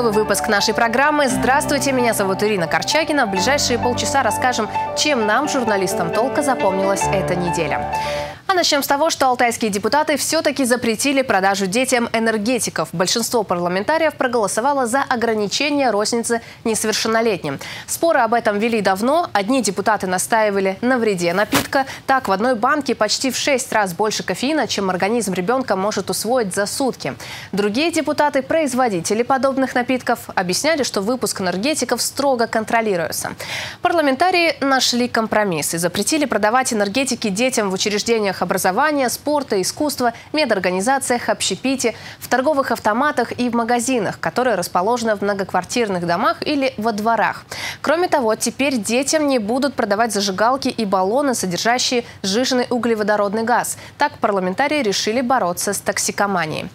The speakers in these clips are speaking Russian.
Итоговый выпуск нашей программы. Здравствуйте, меня зовут Ирина Корчагина. В ближайшие полчаса расскажем, чем нам, журналистам толка, запомнилась эта неделя. А начнем с того, что алтайские депутаты все-таки запретили продажу детям энергетиков. Большинство парламентариев проголосовало за ограничение розницы несовершеннолетним. Споры об этом вели давно. Одни депутаты настаивали на вреде напитка. Так, в одной банке почти в 6 раз больше кофеина, чем организм ребенка может усвоить за сутки. Другие депутаты, производители подобных напитков, объясняли, что выпуск энергетиков строго контролируется. Парламентарии нашли компромисс и запретили продавать энергетики детям в учреждениях образования, спорта, искусства, медорганизациях, общепите, в торговых автоматах и в магазинах, которые расположены в многоквартирных домах или во дворах. Кроме того, теперь детям не будут продавать зажигалки и баллоны, содержащие сжиженный углеводородный газ. Так парламентарии решили бороться с токсикоманией.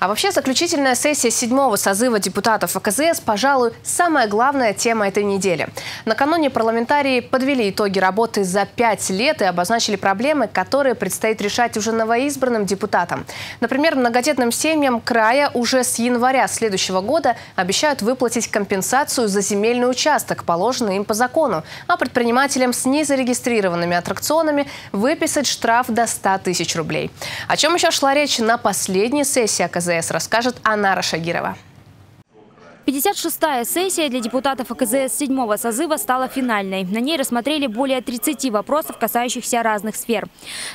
А вообще заключительная сессия седьмого созыва депутатов АКЗС, пожалуй, самая главная тема этой недели. Накануне парламентарии подвели итоги работы за пять лет и обозначили проблемы, которые предстоит решать уже новоизбранным депутатам. Например, многодетным семьям края уже с января следующего года обещают выплатить компенсацию за земельный участок, положенный им по закону, а предпринимателям с незарегистрированными аттракционами выписать штраф до 100 тысяч рублей. О чем еще шла речь на последней сессии АКЗС АКЗС, расскажет Анара Шагирова. 56-я сессия для депутатов АКЗС седьмого созыва стала финальной. На ней рассмотрели более 30 вопросов, касающихся разных сфер.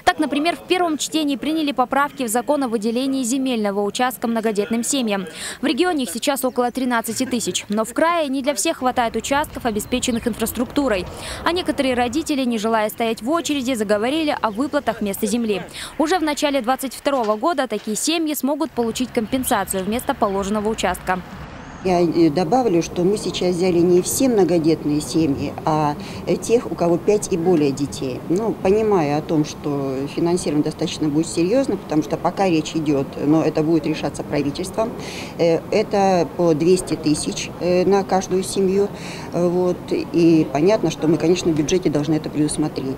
Так, например, в первом чтении приняли поправки в закон о выделении земельного участка многодетным семьям. В регионе их сейчас около 13 тысяч. Но в крае не для всех хватает участков, обеспеченных инфраструктурой. А некоторые родители, не желая стоять в очереди, заговорили о выплатах вместо земли. Уже в начале 2022 года такие семьи смогут получить компенсацию вместо положенного участка. Я э, добавлю, что мы сейчас взяли не все многодетные семьи, а э, тех, у кого 5 и более детей. Ну, понимая о том, что финансирование достаточно будет серьезно, потому что пока речь идет, но это будет решаться правительством, э, это по 200 тысяч на каждую семью. Вот, и понятно, что мы, конечно, в бюджете должны это предусмотреть.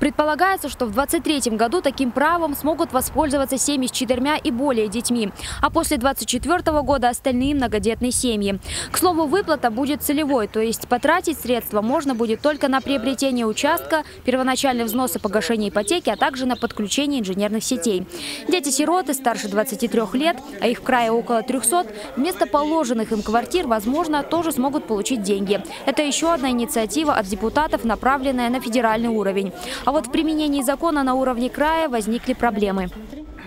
Предполагается, что в 2023 году таким правом смогут воспользоваться семьи с четырьмя и более детьми, а после 2024 года остальные многодетные семьи. К слову, выплата будет целевой, то есть потратить средства можно будет только на приобретение участка, первоначальный взнос и погашение ипотеки, а также на подключение инженерных сетей. Дети-сироты старше 23 лет, а их в крае около 300, вместо положенных им квартир, возможно, тоже смогут получить деньги. Это еще одна инициатива от депутатов, направленная на федеральный уровень. А вот в применении закона на уровне края возникли проблемы.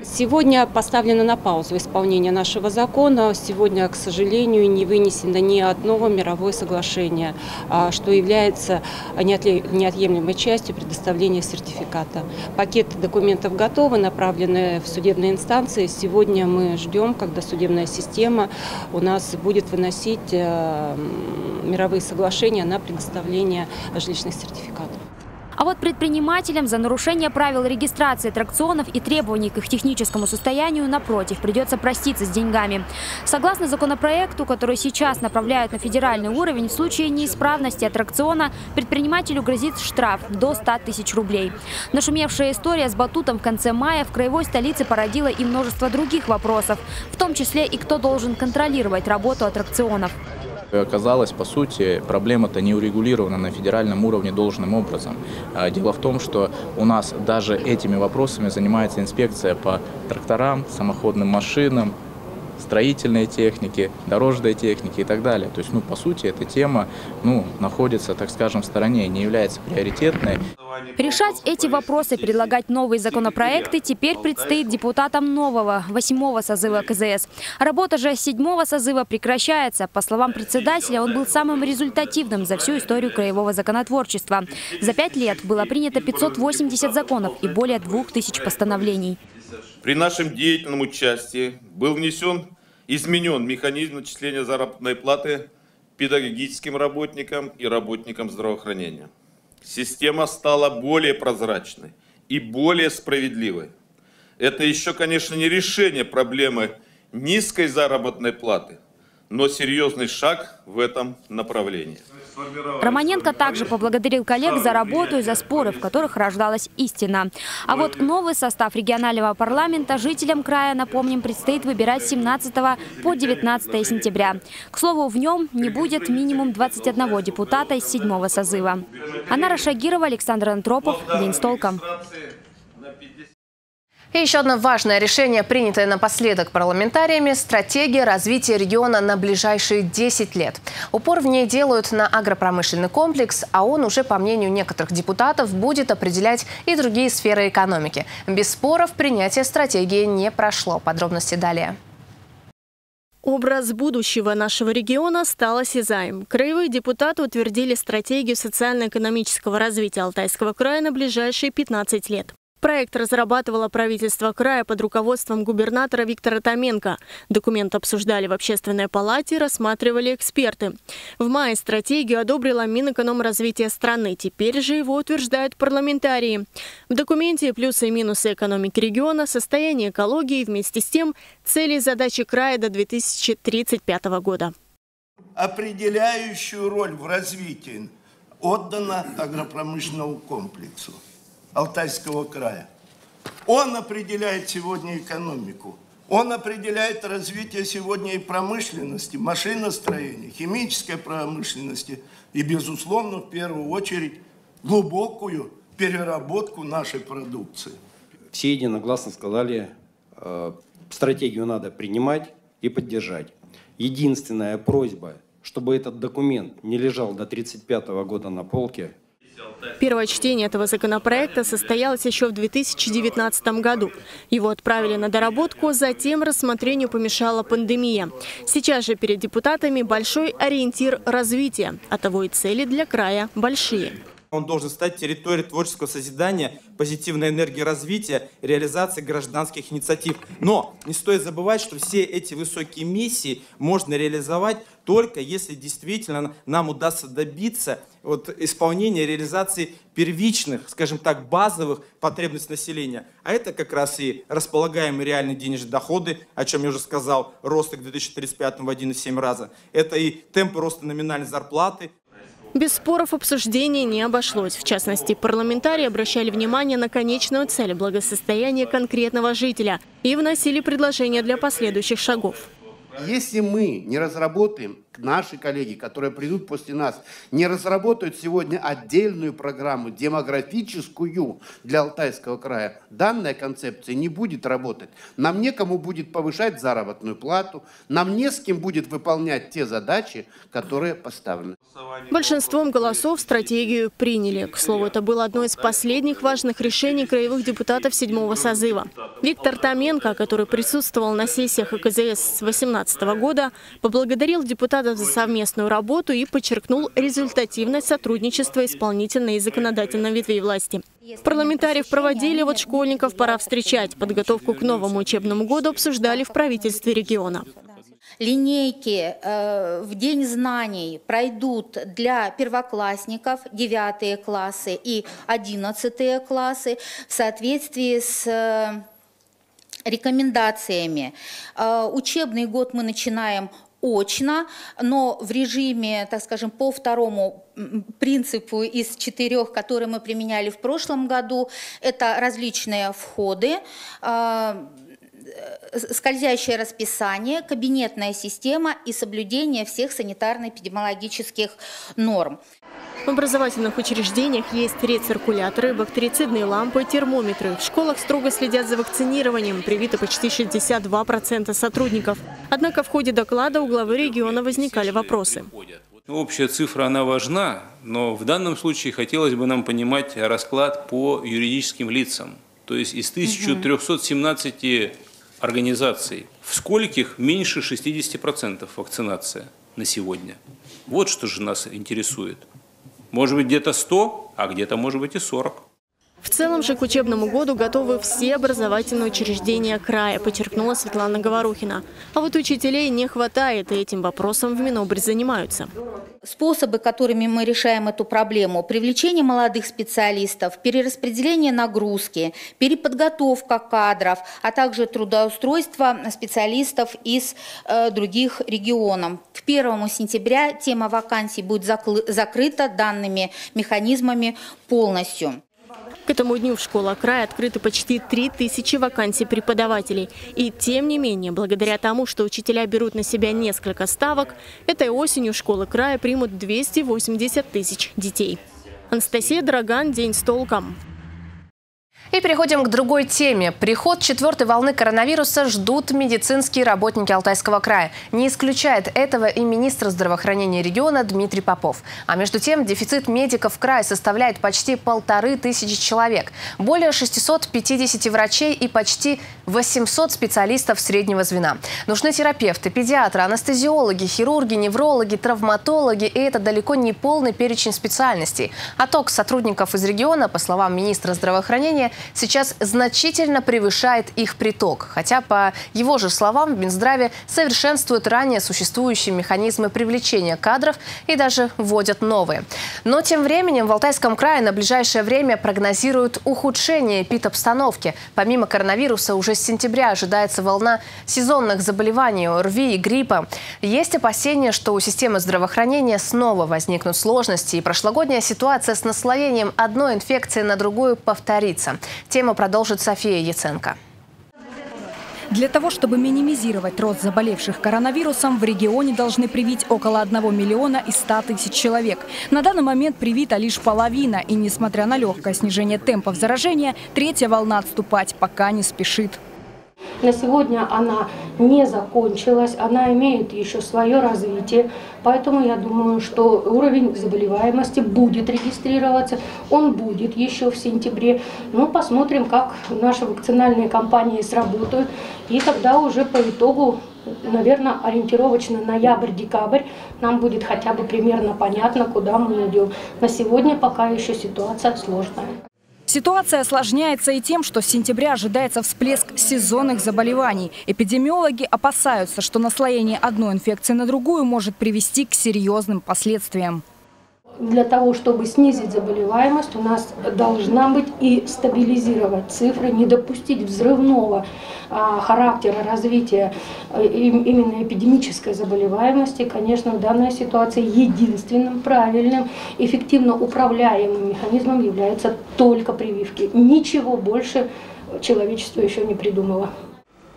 Сегодня поставлено на паузу исполнение нашего закона. Сегодня, к сожалению, не вынесено ни одного мировое соглашение, а, что является неотъемлемой частью предоставления сертификата. Пакет документов готовы, направлены в судебные инстанции. Сегодня мы ждем, когда судебная система у нас будет выносить э, мировые соглашения на предоставление жилищных сертификатов. А вот предпринимателям за нарушение правил регистрации аттракционов и требований к их техническому состоянию, напротив, придется проститься с деньгами. Согласно законопроекту, который сейчас направляют на федеральный уровень, в случае неисправности аттракциона предпринимателю грозит штраф до 100 тысяч рублей. Нашумевшая история с батутом в конце мая в краевой столице породила и множество других вопросов, в том числе и кто должен контролировать работу аттракционов. Оказалось, по сути, проблема-то не урегулирована на федеральном уровне должным образом. А, дело в том, что у нас даже этими вопросами занимается инспекция по тракторам, самоходным машинам, строительной техники, дорожной техники и так далее. То есть, ну, по сути, эта тема, ну, находится, так скажем, в стороне, не является приоритетной. Решать эти вопросы, предлагать новые законопроекты теперь предстоит депутатам нового, восьмого созыва КЗС. Работа же седьмого созыва прекращается. По словам председателя, он был самым результативным за всю историю краевого законотворчества. За пять лет было принято 580 законов и более двух тысяч постановлений. При нашем деятельном участии был внесен, изменен механизм начисления заработной платы педагогическим работникам и работникам здравоохранения. Система стала более прозрачной и более справедливой. Это еще, конечно, не решение проблемы низкой заработной платы, но серьезный шаг в этом направлении. Романенко также поблагодарил коллег за работу и за споры, в которых рождалась истина. А вот новый состав регионального парламента жителям края, напомним, предстоит выбирать 17 по 19 сентября. К слову, в нем не будет минимум 21 депутата из седьмого созыва. Анара Шагирова, Александр Антропов. День с толком. И еще одно важное решение, принятое напоследок парламентариями – стратегия развития региона на ближайшие 10 лет. Упор в ней делают на агропромышленный комплекс, а он уже, по мнению некоторых депутатов, будет определять и другие сферы экономики. Без споров принятие стратегии не прошло. Подробности далее. Образ будущего нашего региона стал осязаем. Краевые депутаты утвердили стратегию социально-экономического развития Алтайского края на ближайшие 15 лет. Проект разрабатывало правительство края под руководством губернатора Виктора Томенко. Документ обсуждали в общественной палате, рассматривали эксперты. В мае стратегию одобрила Минэкономразвития страны. Теперь же его утверждают парламентарии. В документе плюсы и минусы экономики региона, состояние экологии, вместе с тем цели и задачи края до 2035 года. Определяющую роль в развитии отдана агропромышленному комплексу. Алтайского края. Он определяет сегодня экономику. Он определяет развитие сегодня и промышленности, машиностроения, химической промышленности и, безусловно, в первую очередь, глубокую переработку нашей продукции. Все единогласно сказали, э, стратегию надо принимать и поддержать. Единственная просьба, чтобы этот документ не лежал до 1935 года на полке, Первое чтение этого законопроекта состоялось еще в 2019 году. Его отправили на доработку, затем рассмотрению помешала пандемия. Сейчас же перед депутатами большой ориентир развития, а того и цели для края большие. Он должен стать территорией творческого созидания, позитивной энергии развития, реализации гражданских инициатив. Но не стоит забывать, что все эти высокие миссии можно реализовать только если действительно нам удастся добиться вот, исполнения, реализации первичных, скажем так, базовых потребностей населения. А это как раз и располагаемые реальные денежные доходы, о чем я уже сказал, рост к 2035 в 1,7 раза. Это и темпы роста номинальной зарплаты, без споров обсуждения не обошлось. В частности, парламентарии обращали внимание на конечную цель – благосостояния конкретного жителя и вносили предложения для последующих шагов. Если мы не разработаем наши коллеги, которые придут после нас, не разработают сегодня отдельную программу демографическую для Алтайского края, данная концепция не будет работать. Нам некому будет повышать заработную плату, нам не с кем будет выполнять те задачи, которые поставлены. Большинством голосов стратегию приняли. К слову, это было одно из последних важных решений краевых депутатов седьмого созыва. Виктор Томенко, который присутствовал на сессиях АКЗС с 2018 года, поблагодарил депутатов депутатов за совместную работу и подчеркнул результативность сотрудничества исполнительной и законодательной ветвей власти. Парламентариев проводили, вот школьников пора встречать. Подготовку к новому учебному году обсуждали в правительстве региона. Линейки э, в День знаний пройдут для первоклассников 9 классы и 11 классы в соответствии с э, рекомендациями. Э, учебный год мы начинаем очно, но в режиме, так скажем, по второму принципу из четырех, которые мы применяли в прошлом году, это различные входы, а, скользящее расписание, кабинетная система и соблюдение всех санитарно-эпидемиологических норм. В образовательных учреждениях есть рециркуляторы, бактерицидные лампы, термометры. В школах строго следят за вакцинированием. Привито почти 62% сотрудников. Однако в ходе доклада у главы региона возникали вопросы. Общая цифра, она важна, но в данном случае хотелось бы нам понимать расклад по юридическим лицам. То есть из 1317 организаций, в скольких меньше 60% вакцинация на сегодня. Вот что же нас интересует. Может быть, где-то 100, а где-то, может быть, и 40. В целом же к учебному году готовы все образовательные учреждения края, подчеркнула Светлана Говорухина. А вот учителей не хватает, и этим вопросом в Минобре занимаются. Способы, которыми мы решаем эту проблему – привлечение молодых специалистов, перераспределение нагрузки, переподготовка кадров, а также трудоустройство специалистов из э, других регионов. К 1 сентября тема вакансий будет закрыта данными механизмами полностью. К этому дню в школах края открыты почти 3000 вакансий преподавателей. И тем не менее, благодаря тому, что учителя берут на себя несколько ставок, этой осенью школы края примут 280 тысяч детей. Анастасия Драган, День с толком. И переходим к другой теме. Приход четвертой волны коронавируса ждут медицинские работники Алтайского края. Не исключает этого и министр здравоохранения региона Дмитрий Попов. А между тем, дефицит медиков в крае составляет почти полторы тысячи человек. Более 650 врачей и почти 800 специалистов среднего звена. Нужны терапевты, педиатры, анестезиологи, хирурги, неврологи, травматологи. И это далеко не полный перечень специальностей. Отток сотрудников из региона, по словам министра здравоохранения, сейчас значительно превышает их приток. Хотя, по его же словам, в Минздраве совершенствуют ранее существующие механизмы привлечения кадров и даже вводят новые. Но тем временем в Алтайском крае на ближайшее время прогнозируют ухудшение эпидобстановки. Помимо коронавируса, уже с сентября ожидается волна сезонных заболеваний, ОРВИ и гриппа. Есть опасения, что у системы здравоохранения снова возникнут сложности, и прошлогодняя ситуация с наслоением одной инфекции на другую повторится. Тему продолжит София Яценко. Для того, чтобы минимизировать рост заболевших коронавирусом, в регионе должны привить около 1 миллиона и 100 тысяч человек. На данный момент привита лишь половина. И несмотря на легкое снижение темпов заражения, третья волна отступать пока не спешит. На сегодня она не закончилась, она имеет еще свое развитие, поэтому я думаю, что уровень заболеваемости будет регистрироваться, он будет еще в сентябре. Ну, посмотрим, как наши вакцинальные кампании сработают, и тогда уже по итогу наверное, ориентировочно ноябрь-декабрь нам будет хотя бы примерно понятно, куда мы идем. На сегодня пока еще ситуация сложная. Ситуация осложняется и тем, что с сентября ожидается всплеск сезонных заболеваний. Эпидемиологи опасаются, что наслоение одной инфекции на другую может привести к серьезным последствиям для того, чтобы снизить заболеваемость, у нас должна быть и стабилизировать цифры, не допустить взрывного а, характера развития а, именно эпидемической заболеваемости. Конечно, в данной ситуации единственным правильным, эффективно управляемым механизмом является только прививки. Ничего больше человечество еще не придумало.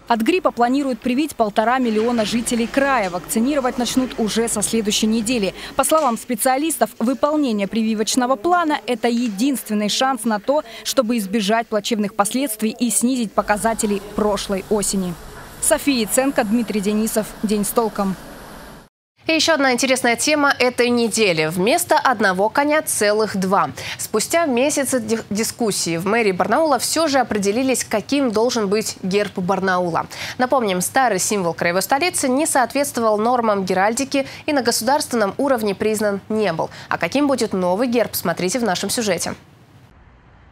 От гриппа планируют привить полтора миллиона жителей края. Вакцинировать начнут уже со следующей недели. По словам специалистов, выполнение прививочного плана – это единственный шанс на то, чтобы избежать плачевных последствий и снизить показатели прошлой осени. София Ценко, Дмитрий Денисов. День с толком. И еще одна интересная тема этой недели. Вместо одного коня целых два. Спустя месяцы дискуссии в мэрии Барнаула все же определились, каким должен быть герб Барнаула. Напомним, старый символ краевой столицы не соответствовал нормам геральдики и на государственном уровне признан не был. А каким будет новый герб, смотрите в нашем сюжете.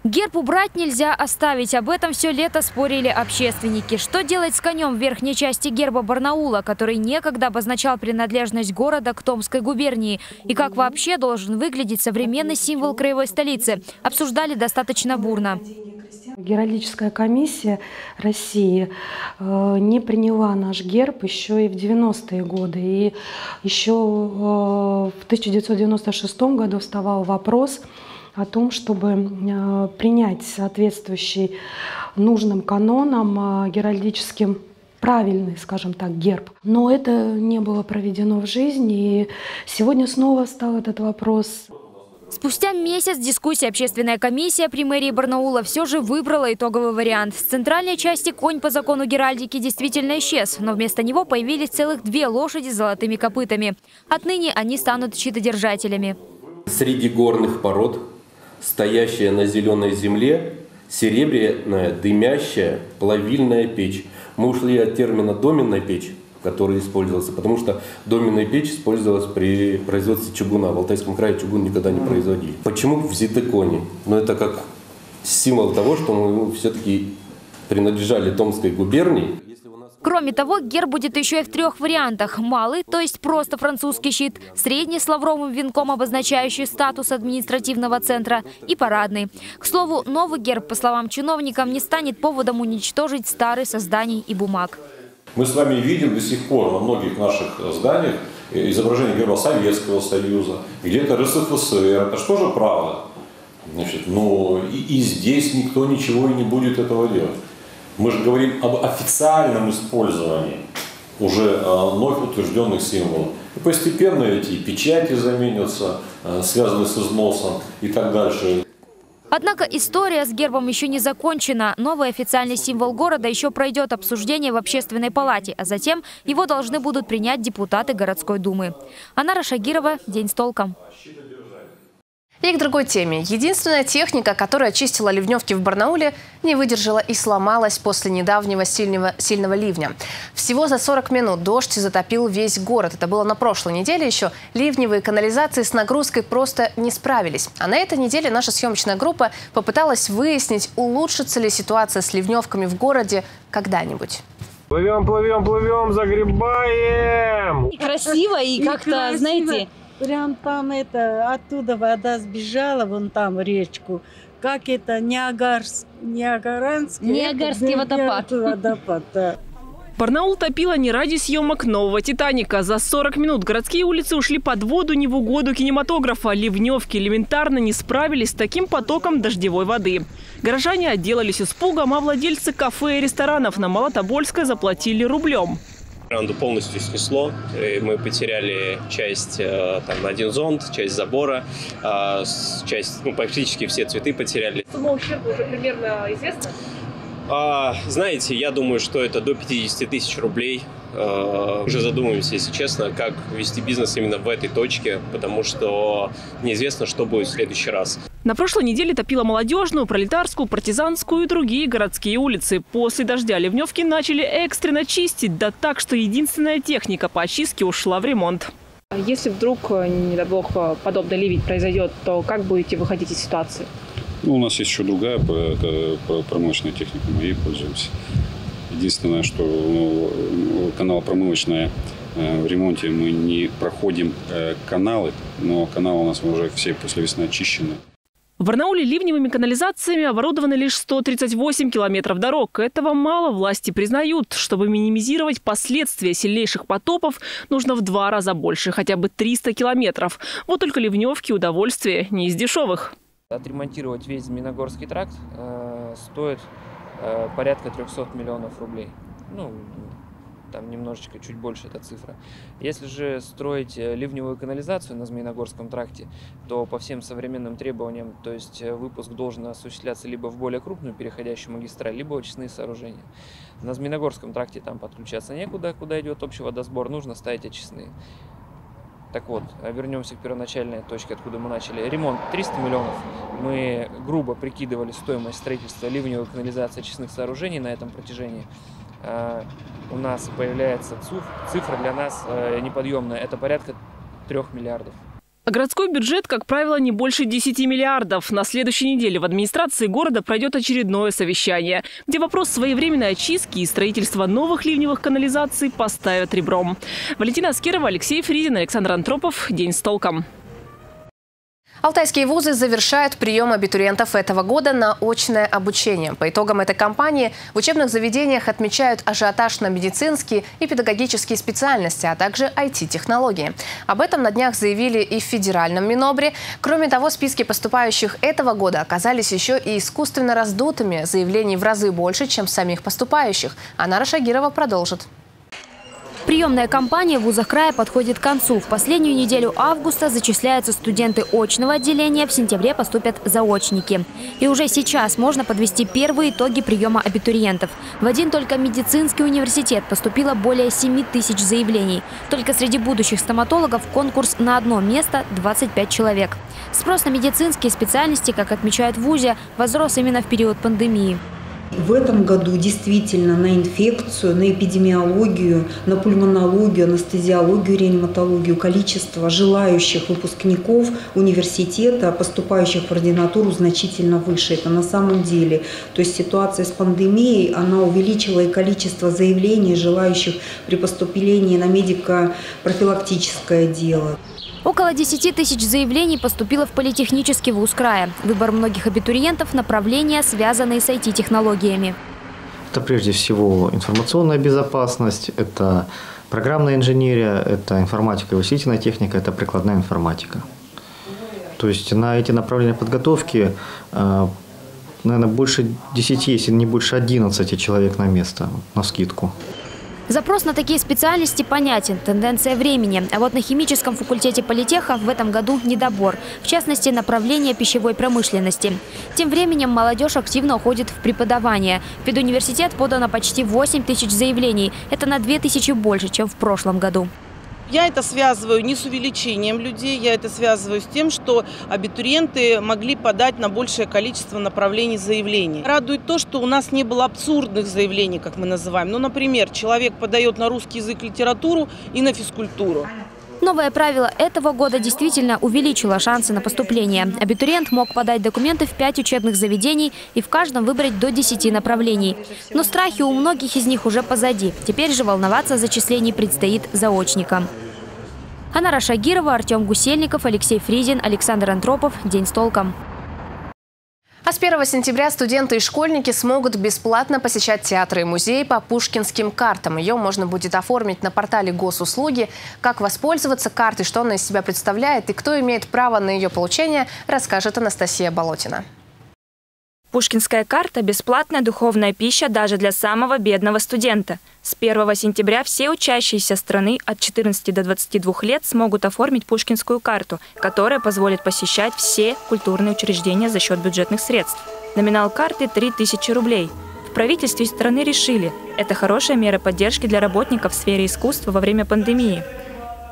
Герб убрать нельзя оставить. Об этом все лето спорили общественники. Что делать с конем в верхней части герба Барнаула, который некогда обозначал принадлежность города к Томской губернии? И как вообще должен выглядеть современный символ краевой столицы? Обсуждали достаточно бурно. Геральдическая комиссия России э, не приняла наш герб еще и в 90-е годы. И еще э, в 1996 году вставал вопрос о том, чтобы э, принять соответствующий нужным канонам э, геральдическим правильный, скажем так, герб. Но это не было проведено в жизни, и сегодня снова стал этот вопрос Спустя месяц дискуссии общественная комиссия при мэрии Барнаула все же выбрала итоговый вариант. С центральной части конь по закону Геральдики действительно исчез, но вместо него появились целых две лошади с золотыми копытами. Отныне они станут щитодержателями. Среди горных пород стоящая на зеленой земле серебряная дымящая плавильная печь. Мы ушли от термина «доменная печь», который использовался, потому что доменная печь использовалась при производстве чугуна. В Алтайском крае чугун никогда не производили. Почему в Зитыконе? Ну, это как символ того, что мы все-таки принадлежали Томской губернии. Кроме того, герб будет еще и в трех вариантах. Малый, то есть просто французский щит, средний с лавровым венком, обозначающий статус административного центра, и парадный. К слову, новый герб, по словам чиновникам, не станет поводом уничтожить старый созданий и бумаг. Мы с вами видим до сих пор на многих наших зданиях изображение герба Советского Союза, где-то РСФСР. Это что же правда? Значит, ну и, и здесь никто ничего и не будет этого делать. Мы же говорим об официальном использовании уже а, вновь утвержденных символов. И постепенно эти печати заменятся, а, связанные с износом и так дальше. Однако история с гербом еще не закончена. Новый официальный символ города еще пройдет обсуждение в общественной палате, а затем его должны будут принять депутаты городской думы. Анара Шагирова, День с толком. И к другой теме. Единственная техника, которая чистила ливневки в Барнауле, не выдержала и сломалась после недавнего сильного, сильного ливня. Всего за 40 минут дождь затопил весь город. Это было на прошлой неделе еще. Ливневые канализации с нагрузкой просто не справились. А на этой неделе наша съемочная группа попыталась выяснить, улучшится ли ситуация с ливневками в городе когда-нибудь. Плывем, плывем, плывем, загребаем! И красиво, и, как-то, знаете, Прям там это, оттуда вода сбежала, вон там речку. Как это, Ниагарс, Ниагаранский? Ниагарский это, водопад. водопад да. Барнаул топило не ради съемок нового «Титаника». За 40 минут городские улицы ушли под воду не в угоду кинематографа. Ливневки элементарно не справились с таким потоком дождевой воды. Горожане отделались испугом, а владельцы кафе и ресторанов на Малотобольской заплатили рублем. Веранду полностью снесло. И мы потеряли часть, э, там, один зонт, часть забора, а, часть, ну, практически все цветы потеряли. Сумма ущерба уже примерно известна? А, знаете, я думаю, что это до 50 тысяч рублей. А, уже задумываемся, если честно, как вести бизнес именно в этой точке, потому что неизвестно, что будет в следующий раз. На прошлой неделе топила молодежную, пролетарскую, партизанскую и другие городские улицы. После дождя ливневки начали экстренно чистить, да так, что единственная техника по очистке ушла в ремонт. Если вдруг, не дай бог, подобный ливень произойдет, то как будете выходить из ситуации? Ну, у нас есть еще другая промышленная техника, мы ей пользуемся. Единственное, что ну, канал промывочная э, в ремонте мы не проходим э, каналы, но каналы у нас уже все после весны очищены. В Барнауле ливневыми канализациями оборудованы лишь 138 километров дорог. Этого мало власти признают. Чтобы минимизировать последствия сильнейших потопов, нужно в два раза больше, хотя бы 300 километров. Вот только ливневки удовольствие не из дешевых. Отремонтировать весь Змеиногорский тракт э, стоит э, порядка 300 миллионов рублей. Ну, там немножечко чуть больше эта цифра. Если же строить э, ливневую канализацию на Змеиногорском тракте, то по всем современным требованиям, то есть э, выпуск должен осуществляться либо в более крупную переходящую магистраль, либо очистные сооружения. На Змеиногорском тракте там подключаться некуда, куда идет общий водосбор, нужно ставить очистные. Так вот, вернемся к первоначальной точке, откуда мы начали. Ремонт 300 миллионов. Мы грубо прикидывали стоимость строительства ливневой канализации очистных сооружений на этом протяжении. А, у нас появляется цифра для нас э, неподъемная. Это порядка 3 миллиардов. Городской бюджет, как правило, не больше 10 миллиардов. На следующей неделе в администрации города пройдет очередное совещание, где вопрос своевременной очистки и строительства новых ливневых канализаций поставят ребром. Валентина Аскерова, Алексей Фризин, Александр Антропов. День с толком. Алтайские вузы завершают прием абитуриентов этого года на очное обучение. По итогам этой кампании в учебных заведениях отмечают ажиотаж на медицинские и педагогические специальности, а также IT-технологии. Об этом на днях заявили и в федеральном Минобре. Кроме того, списки поступающих этого года оказались еще и искусственно раздутыми. Заявлений в разы больше, чем самих поступающих. Анара Шагирова продолжит. Приемная кампания в вузах края подходит к концу. В последнюю неделю августа зачисляются студенты очного отделения, в сентябре поступят заочники. И уже сейчас можно подвести первые итоги приема абитуриентов. В один только медицинский университет поступило более 7 тысяч заявлений. Только среди будущих стоматологов конкурс на одно место 25 человек. Спрос на медицинские специальности, как отмечают в ВУЗе, возрос именно в период пандемии. В этом году действительно на инфекцию, на эпидемиологию, на пульмонологию, анестезиологию, реаниматологию количество желающих выпускников университета, поступающих в ординатуру, значительно выше. Это на самом деле. То есть ситуация с пандемией, она увеличила и количество заявлений, желающих при поступлении на медико-профилактическое дело. Около 10 тысяч заявлений поступило в политехнический вуз края. Выбор многих абитуриентов – направления, связанные с IT-технологиями. Это прежде всего информационная безопасность, это программная инженерия, это информатика и вычислительная техника, это прикладная информатика. То есть на эти направления подготовки, э, наверное, больше 10, если не больше 11 человек на место, на скидку. Запрос на такие специальности понятен, тенденция времени. А вот на химическом факультете политеха в этом году недобор. В частности, направление пищевой промышленности. Тем временем молодежь активно уходит в преподавание. В педуниверситет подано почти 8 тысяч заявлений. Это на 2 тысячи больше, чем в прошлом году. Я это связываю не с увеличением людей, я это связываю с тем, что абитуриенты могли подать на большее количество направлений заявлений. Радует то, что у нас не было абсурдных заявлений, как мы называем. Ну, например, человек подает на русский язык литературу и на физкультуру. Новое правило этого года действительно увеличило шансы на поступление. Абитуриент мог подать документы в пять учебных заведений и в каждом выбрать до 10 направлений. Но страхи у многих из них уже позади. Теперь же волноваться о зачислении предстоит заочникам. Анара Шагирова, Артем Гусельников, Алексей Фризин, Александр Антропов. День с толком. А с 1 сентября студенты и школьники смогут бесплатно посещать театры и музеи по пушкинским картам. Ее можно будет оформить на портале госуслуги. Как воспользоваться картой, что она из себя представляет и кто имеет право на ее получение, расскажет Анастасия Болотина. Пушкинская карта – бесплатная духовная пища даже для самого бедного студента. С 1 сентября все учащиеся страны от 14 до 22 лет смогут оформить Пушкинскую карту, которая позволит посещать все культурные учреждения за счет бюджетных средств. Номинал карты – 3000 рублей. В правительстве страны решили – это хорошая мера поддержки для работников в сфере искусства во время пандемии.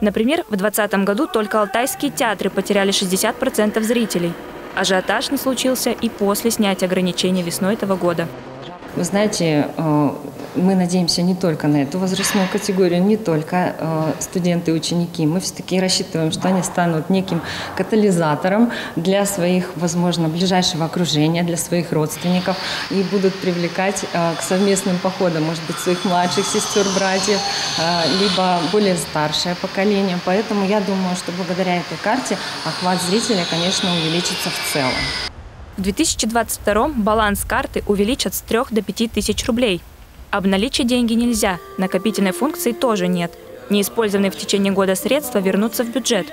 Например, в 2020 году только алтайские театры потеряли 60% зрителей – Ажиотаж не случился и после снятия ограничений весной этого года. Вы знаете, э, мы надеемся не только на эту возрастную категорию, не только э, студенты и ученики. Мы все-таки рассчитываем, что они станут неким катализатором для своих, возможно, ближайшего окружения, для своих родственников и будут привлекать э, к совместным походам, может быть, своих младших сестер, братьев, либо более старшее поколение. Поэтому я думаю, что благодаря этой карте охват зрителя, конечно, увеличится в целом. В 2022 баланс карты увеличат с 3 до 5 тысяч рублей. Обналичить деньги нельзя, накопительной функции тоже нет. Неиспользованные в течение года средства вернутся в бюджет.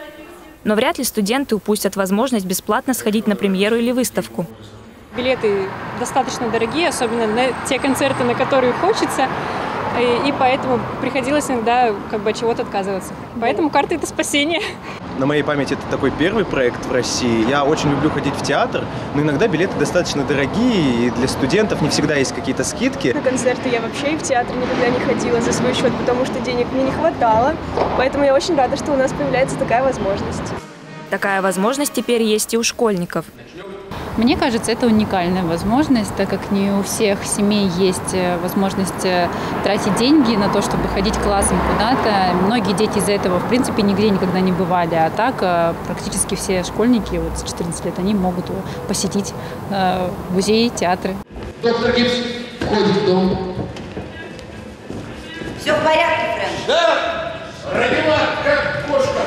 Но вряд ли студенты упустят возможность бесплатно сходить на премьеру или выставку. Билеты достаточно дорогие, особенно на те концерты, на которые хочется. И, и поэтому приходилось иногда как бы от чего-то отказываться. Поэтому карта – это спасение. На моей памяти это такой первый проект в России. Я очень люблю ходить в театр, но иногда билеты достаточно дорогие, и для студентов не всегда есть какие-то скидки. На концерты я вообще и в театр никогда не ходила за свой счет, потому что денег мне не хватало. Поэтому я очень рада, что у нас появляется такая возможность. Такая возможность теперь есть и у школьников. Мне кажется, это уникальная возможность, так как не у всех семей есть э, возможность э, тратить деньги на то, чтобы ходить классом куда-то. Многие дети из-за этого, в принципе, нигде никогда не бывали. А так э, практически все школьники вот с 14 лет, они могут посетить музеи, театры. Доктор Гипс входит в дом. Все в порядке, Фрэнк? Да! Родила, как кошка.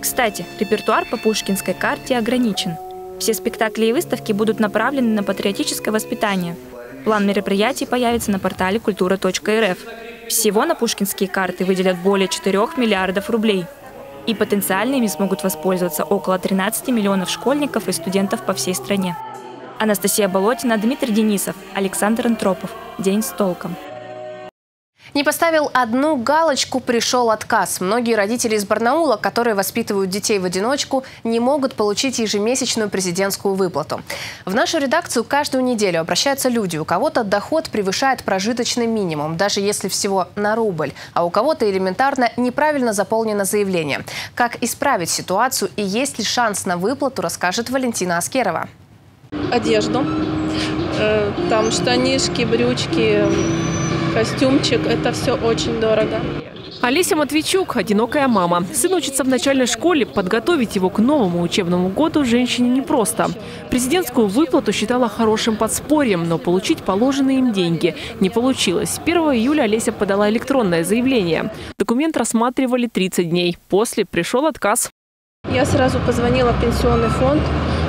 Кстати, репертуар по пушкинской карте ограничен – все спектакли и выставки будут направлены на патриотическое воспитание. План мероприятий появится на портале культура.рф. Всего на пушкинские карты выделят более 4 миллиардов рублей. И потенциально ими смогут воспользоваться около 13 миллионов школьников и студентов по всей стране. Анастасия Болотина, Дмитрий Денисов, Александр Антропов. День с толком. Не поставил одну галочку, пришел отказ. Многие родители из Барнаула, которые воспитывают детей в одиночку, не могут получить ежемесячную президентскую выплату. В нашу редакцию каждую неделю обращаются люди. У кого-то доход превышает прожиточный минимум, даже если всего на рубль, а у кого-то элементарно неправильно заполнено заявление. Как исправить ситуацию и есть ли шанс на выплату, расскажет Валентина Аскерова. Одежду. Э, там штанишки, брючки, костюмчик. Это все очень дорого. Олеся Матвейчук – одинокая мама. Сын учится в начальной школе. Подготовить его к новому учебному году женщине непросто. Президентскую выплату считала хорошим подспорьем, но получить положенные им деньги не получилось. 1 июля Олеся подала электронное заявление. Документ рассматривали 30 дней. После пришел отказ. Я сразу позвонила в пенсионный фонд.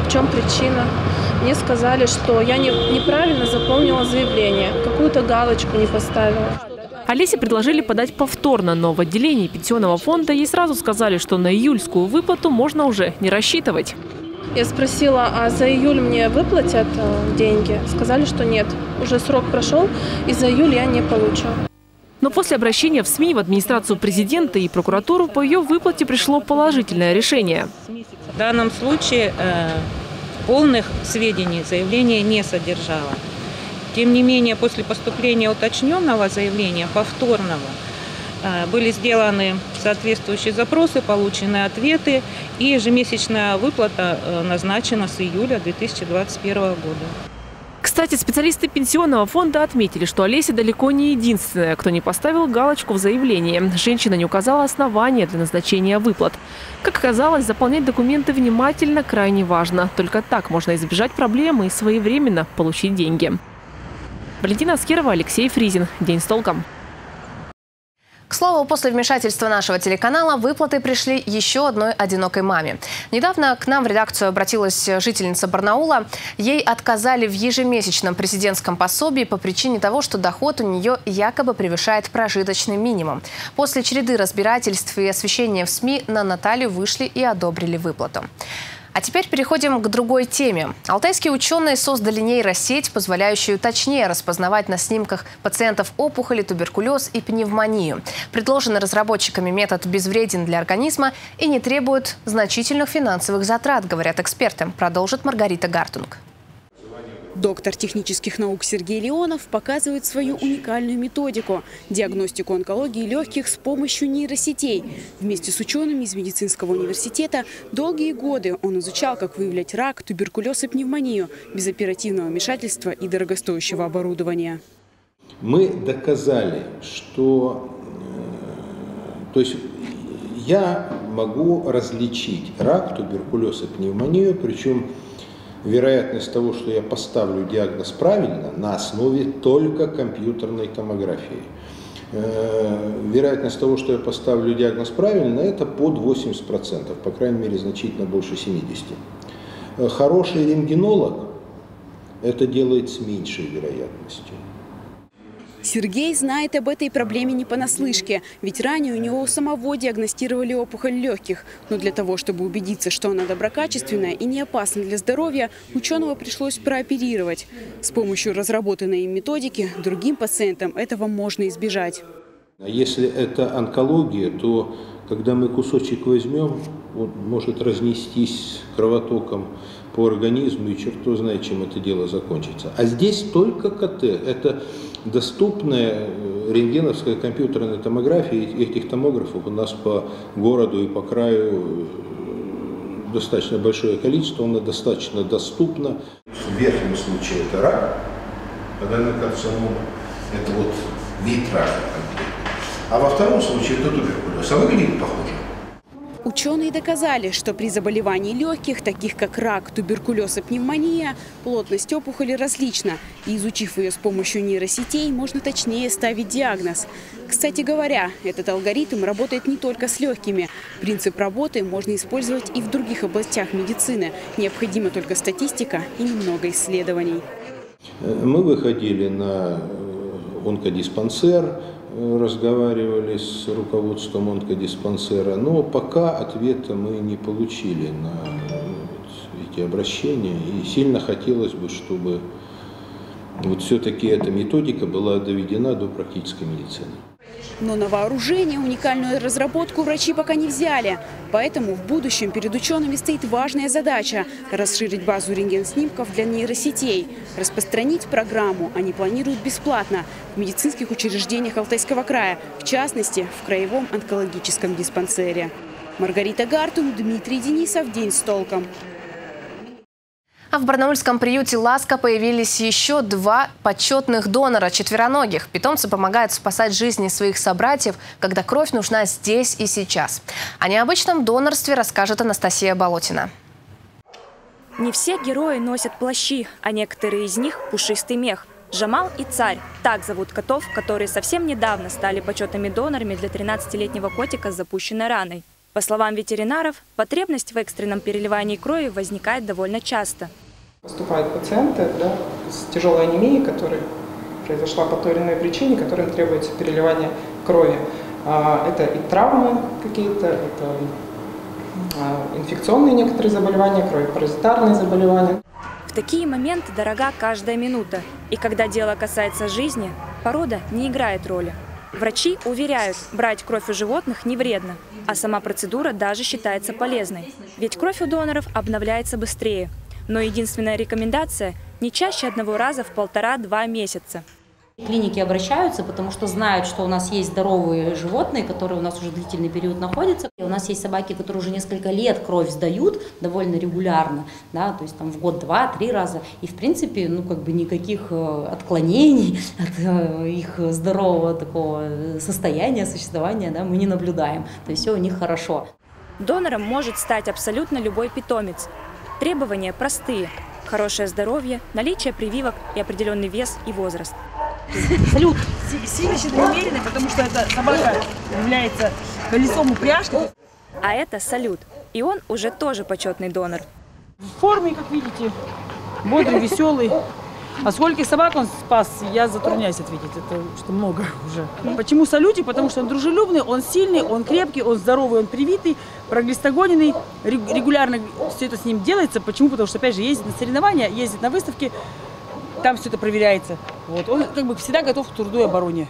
В чем причина? Мне сказали, что я не, неправильно заполнила заявление, какую-то галочку не поставила. Олесе предложили подать повторно, но в отделении пенсионного фонда ей сразу сказали, что на июльскую выплату можно уже не рассчитывать. Я спросила, а за июль мне выплатят э, деньги? Сказали, что нет. Уже срок прошел, и за июль я не получу. Но после обращения в СМИ, в администрацию президента и прокуратуру по ее выплате пришло положительное решение. В данном случае э, полных сведений заявление не содержало. Тем не менее, после поступления уточненного заявления, повторного, э, были сделаны соответствующие запросы, получены ответы, и ежемесячная выплата э, назначена с июля 2021 года. Кстати, специалисты пенсионного фонда отметили, что Олеся далеко не единственная, кто не поставил галочку в заявлении. Женщина не указала основания для назначения выплат. Как оказалось, заполнять документы внимательно крайне важно. Только так можно избежать проблемы и своевременно получить деньги. Валентина Аскерова, Алексей Фризин. День с толком. К слову, после вмешательства нашего телеканала выплаты пришли еще одной одинокой маме. Недавно к нам в редакцию обратилась жительница Барнаула. Ей отказали в ежемесячном президентском пособии по причине того, что доход у нее якобы превышает прожиточный минимум. После череды разбирательств и освещения в СМИ на Наталью вышли и одобрили выплату. А теперь переходим к другой теме. Алтайские ученые создали нейросеть, позволяющую точнее распознавать на снимках пациентов опухоли, туберкулез и пневмонию. Предложенный разработчиками метод безвреден для организма и не требует значительных финансовых затрат, говорят эксперты. Продолжит Маргарита Гартунг. Доктор технических наук Сергей Леонов показывает свою уникальную методику – диагностику онкологии легких с помощью нейросетей. Вместе с учеными из медицинского университета долгие годы он изучал, как выявлять рак, туберкулез и пневмонию без оперативного вмешательства и дорогостоящего оборудования. Мы доказали, что э, то есть я могу различить рак, туберкулез и пневмонию, причем вероятность того, что я поставлю диагноз правильно, на основе только компьютерной томографии. Э, вероятность того, что я поставлю диагноз правильно, это под 80%, по крайней мере, значительно больше 70%. Э, хороший рентгенолог это делает с меньшей вероятностью. Сергей знает об этой проблеме не понаслышке, ведь ранее у него у самого диагностировали опухоль легких. Но для того, чтобы убедиться, что она доброкачественная и не опасна для здоровья, ученого пришлось прооперировать. С помощью разработанной им методики другим пациентам этого можно избежать. А если это онкология, то когда мы кусочек возьмем, он может разнестись кровотоком по организму, и черт знает, чем это дело закончится. А здесь только КТ. Это доступная э, рентгеновская компьютерная томография. Этих томографов у нас по городу и по краю э, достаточно большое количество, она достаточно доступна. В верхнем случае это рак, аденокарцинома, это вот вид рака А во втором случае это туберкулез. А выглядит похоже. Ученые доказали, что при заболевании легких, таких как рак, туберкулез и пневмония, плотность опухоли различна. И изучив ее с помощью нейросетей, можно точнее ставить диагноз. Кстати говоря, этот алгоритм работает не только с легкими. Принцип работы можно использовать и в других областях медицины. Необходима только статистика и немного исследований. Мы выходили на онкодиспансер, разговаривали с руководством онкодиспансера, но пока ответа мы не получили на эти обращения. И сильно хотелось бы, чтобы вот все-таки эта методика была доведена до практической медицины. Но на вооружение уникальную разработку врачи пока не взяли. Поэтому в будущем перед учеными стоит важная задача – расширить базу рентген-снимков для нейросетей. Распространить программу они планируют бесплатно в медицинских учреждениях Алтайского края, в частности, в Краевом онкологическом диспансере. Маргарита Гартун, Дмитрий Денисов. День с толком. А в барнаульском приюте «Ласка» появились еще два почетных донора четвероногих. Питомцы помогают спасать жизни своих собратьев, когда кровь нужна здесь и сейчас. О необычном донорстве расскажет Анастасия Болотина. Не все герои носят плащи, а некоторые из них – пушистый мех. Жамал и Царь – так зовут котов, которые совсем недавно стали почетными донорами для 13-летнего котика с запущенной раной. По словам ветеринаров, потребность в экстренном переливании крови возникает довольно часто. Поступают пациенты да, с тяжелой анемией, которая произошла по той или иной причине, которым требуется переливание крови. А, это и травмы какие-то, это а, инфекционные некоторые заболевания, кровопаразитарные заболевания. В такие моменты дорога каждая минута. И когда дело касается жизни, порода не играет роли. Врачи уверяют, брать кровь у животных не вредно, а сама процедура даже считается полезной. Ведь кровь у доноров обновляется быстрее. Но единственная рекомендация – не чаще одного раза в полтора-два месяца. Клиники обращаются, потому что знают, что у нас есть здоровые животные, которые у нас уже длительный период находятся. И у нас есть собаки, которые уже несколько лет кровь сдают довольно регулярно, да, то есть там в год два-три раза. И в принципе, ну как бы никаких э, отклонений от э, их здорового такого состояния, существования да, мы не наблюдаем. То есть все у них хорошо. Донором может стать абсолютно любой питомец. Требования простые. Хорошее здоровье, наличие прививок и определенный вес и возраст. Салют сильно намеренный, потому что эта собака является колесом упряжки. А это салют. И он уже тоже почетный донор. В форме, как видите, бодрый, веселый. А сколько собак он спас, я затрудняюсь ответить. Это что много уже. Почему салютик? Потому что он дружелюбный, он сильный, он крепкий, он здоровый, он привитый, проглистогоненный. Регулярно все это с ним делается. Почему? Потому что, опять же, ездит на соревнования, ездит на выставки там все это проверяется. Вот. Он как бы всегда готов к труду и обороне.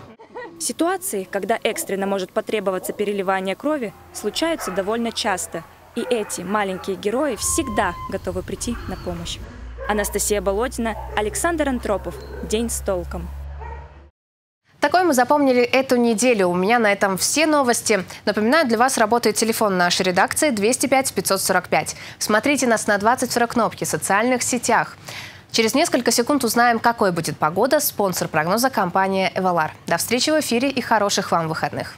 Ситуации, когда экстренно может потребоваться переливание крови, случаются довольно часто. И эти маленькие герои всегда готовы прийти на помощь. Анастасия Болотина, Александр Антропов. День с толком. Такой мы запомнили эту неделю. У меня на этом все новости. Напоминаю, для вас работает телефон нашей редакции 205 545. Смотрите нас на 22 кнопки в социальных сетях. Через несколько секунд узнаем, какой будет погода. Спонсор прогноза – компания «Эвалар». До встречи в эфире и хороших вам выходных.